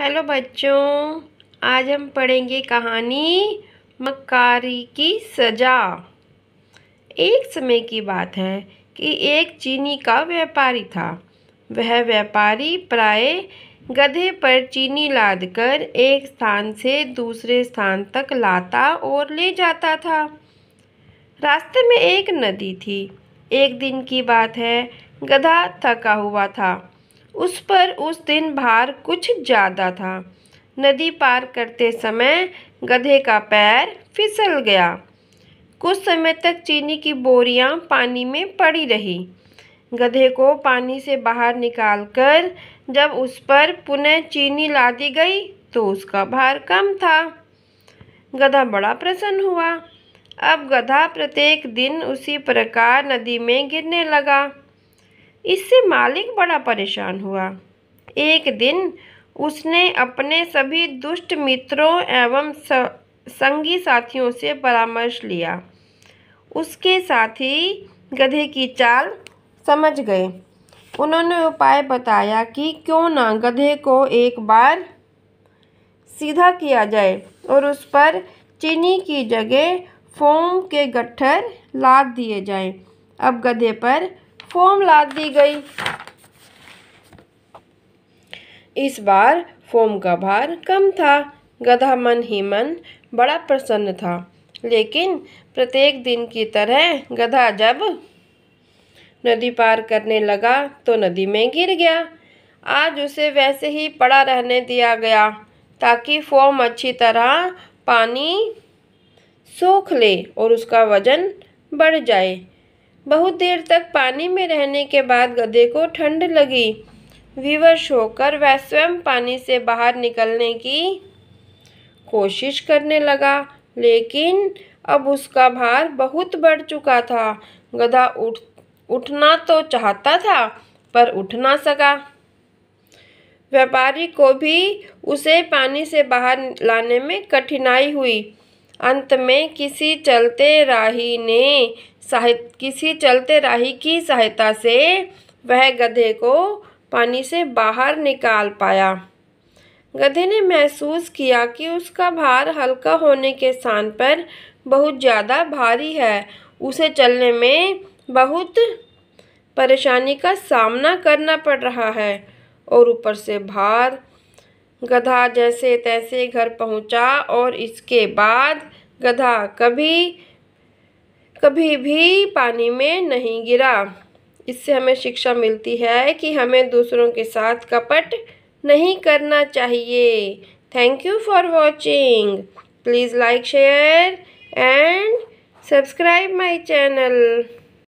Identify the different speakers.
Speaker 1: Hello बच्चों, आज हम पढ़ेंगे कहानी मक्कारी की सजा। एक समय की बात है कि एक चीनी का व्यापारी था। वह व्यापारी प्राय गधे पर चीनी लादकर एक स्थान से दूसरे स्थान तक लाता और ले जाता था। रास्ते में एक नदी थी। एक दिन की बात है, गधा थका हुआ था। उस पर उस दिन भार कुछ ज़्यादा था। नदी पार करते समय गधे का पैर फिसल गया। कुछ समय तक चीनी की बोरियाँ पानी में पड़ी रही। गधे को पानी से बाहर निकालकर जब उस पर पुनः चीनी लादी गई तो उसका भार कम था। गधा बड़ा प्रसन्न हुआ। अब गधा प्रत्येक दिन उसी प्रकार नदी में गिरने लगा। इससे मालिक बड़ा परेशान हुआ। एक दिन उसने अपने सभी दुष्ट मित्रों एवं संगी साथियों से परामर्श लिया। उसके साथी गधे की चाल समझ गए। उन्होंने उपाय बताया कि क्यों ना गधे को एक बार सीधा किया जाए और उस पर चीनी की जगह फोम के गट्ठर लाद दिए जाएँ। अब गधे पर फोम लाद दी गई। इस बार फोम का भार कम था, गधा मन ही मन बड़ा प्रसन्न था। लेकिन प्रत्येक दिन की तरह गधा जब नदी पार करने लगा तो नदी में गिर गया। आज उसे वैसे ही पड़ा रहने दिया गया, ताकि फोम अच्छी तरह पानी सोख ले और उसका वज़न बढ़ जाए। बहुत देर तक पानी में रहने के बाद गधे को ठंड लगी। विवश होकर वह स्वयं पानी से बाहर निकलने की कोशिश करने लगा, लेकिन अब उसका भार बहुत बढ़ चुका था। गधा उठ, उठना तो चाहता था, पर उठ ना सका। व्यापारी को भी उसे पानी से बाहर लाने में कठिनाई हुई। अंत में किसी चलते राही ने सहाय किसी चलते राही की सहायता से वह गधे को पानी से बाहर निकाल पाया। गधे ने महसूस किया कि उसका भार हल्का होने के स्थान पर बहुत ज़्यादा भारी है। उसे चलने में बहुत परेशानी का सामना करना पड़ रहा है और ऊपर से भार गधा जैसे तैसे घर पहुँचा और इसके बाद गधा कभी कभी भी पानी में नहीं गिरा। इससे हमें शिक्षा मिलती है कि हमें दूसरों के साथ कपट नहीं करना चाहिए। Thank you for watching please like share and subscribe my channel